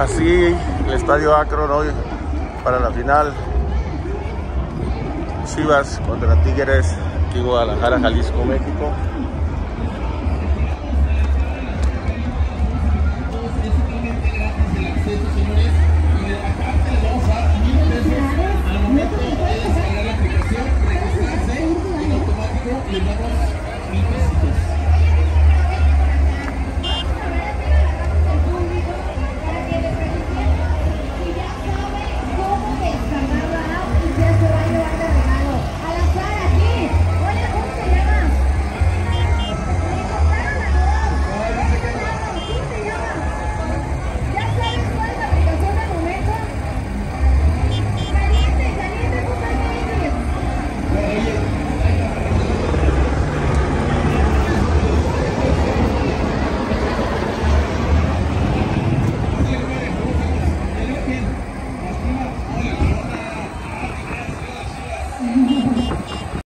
Así el estadio Akron hoy para la final. Chivas contra Tigres aquí Guadalajara, Jalisco, México.